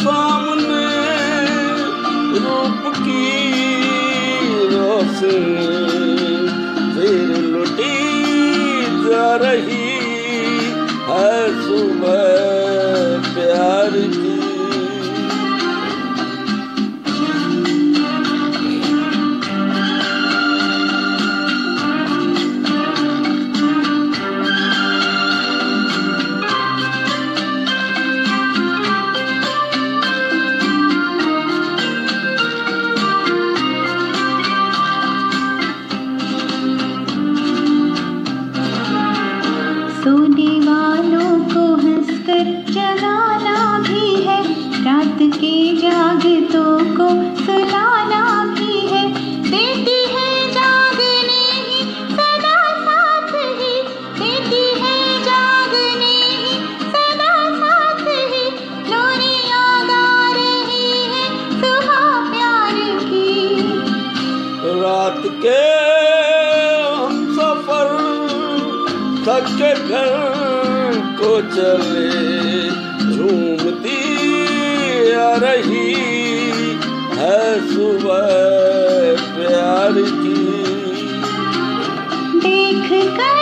सामने रूप की रोशनी फिर लुटी जा रही है सुबह प्यार की। के घर को चले झूमती आ रही है सुबह प्यार की। देख कर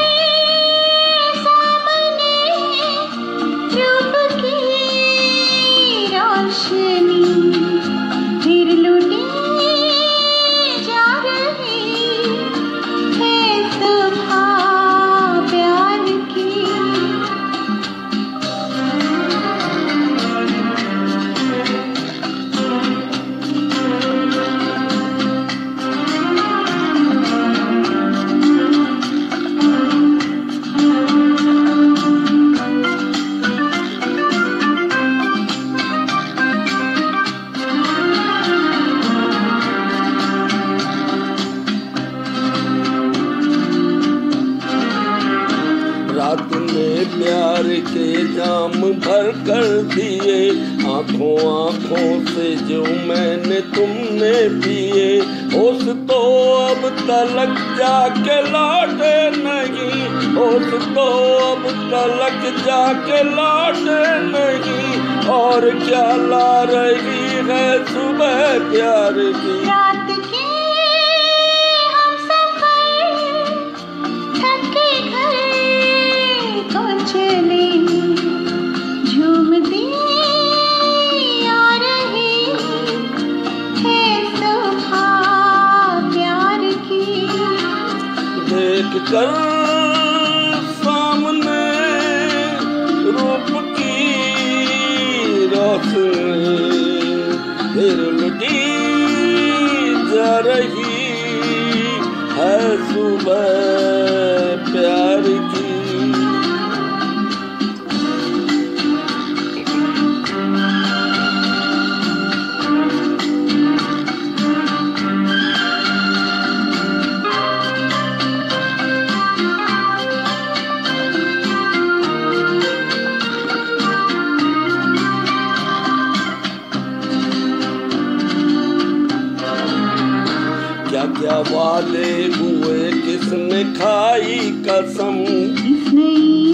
कर दिए। आँखों आँखों से जो मैंने तुमने पिए होश तो अब तलक जाके लौटे नहीं। होश तो अब तलक जाके लौटे नहीं। और क्या ला रही है सुबह प्यार की? कर वादे हुए किसने खाई कसम?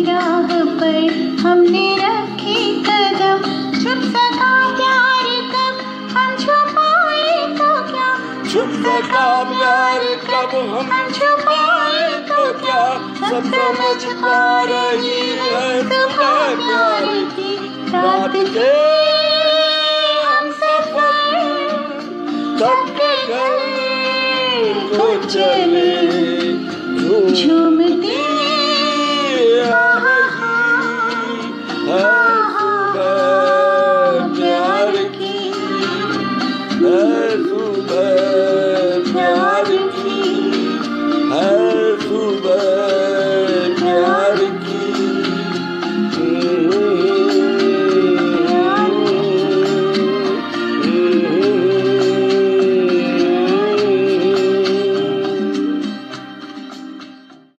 राह पर हमने रखे कदम छुप सका प्यार कब? हम छुपाए तो क्या? छुप सका प्यार कब हम छुपाए तो क्या? सब समझ पा रही है प्यार की रात के। हम सफ़र घर चुछ में आरगी हारगी ह